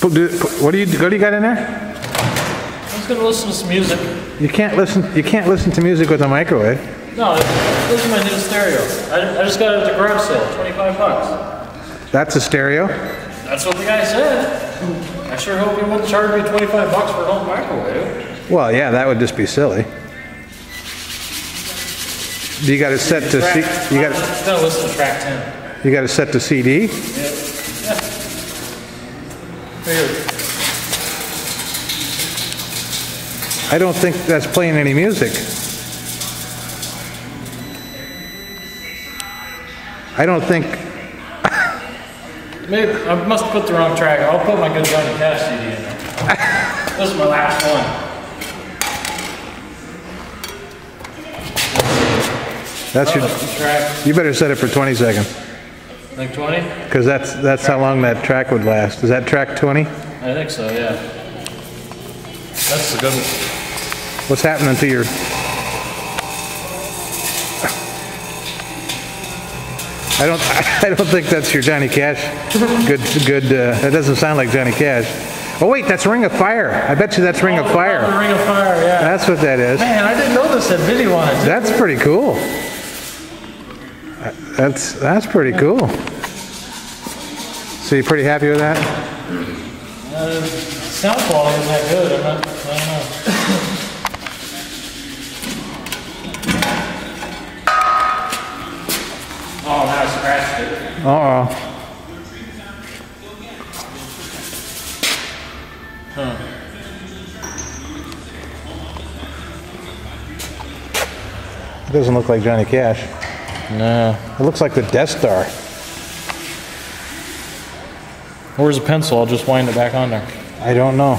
Put- do- put- What do you, what do you got in there? I was gonna listen to some music. You can't listen, you can't listen to music with a microwave. No, this is my new stereo. I, I just got it at the garage sale, 25 bucks. That's a stereo? That's what the guy said. I sure hope he wouldn't charge me 25 bucks for a home microwave. Well, yeah, that would just be silly. You got it set to C, Track- you got, I'm gonna listen to track 10. you got it set to CD? Figured. I don't think that's playing any music. I don't think, Maybe, I must have put the wrong track. I'll put my good Johnny Cash CD in there. this is my last one. that's oh, your, That's track, you better set it for 20 seconds, like 20? because that's, that's how long that track would last. Is that track 20? I think so, yeah. That's the good one. What's happening to your... I don't, I don't think that's your Johnny Cash. Good, good, uh, that doesn't sound like Johnny Cash. Oh wait, that's Ring of Fire. I bet you that's Ring of Fire. Ring of Fire, yeah. That's what that is. Man, I didn't know this had video on it. That's pretty cool. That's, that's pretty cool. So you pretty happy with that? Uh, sound quality isn't that good. I'm not, I don't know. oh, now I scratched it. Uh-oh. It doesn't look like Johnny Cash. No. It looks like the Death Star. Where's the pencil? I'll just wind it back on there. I don't know.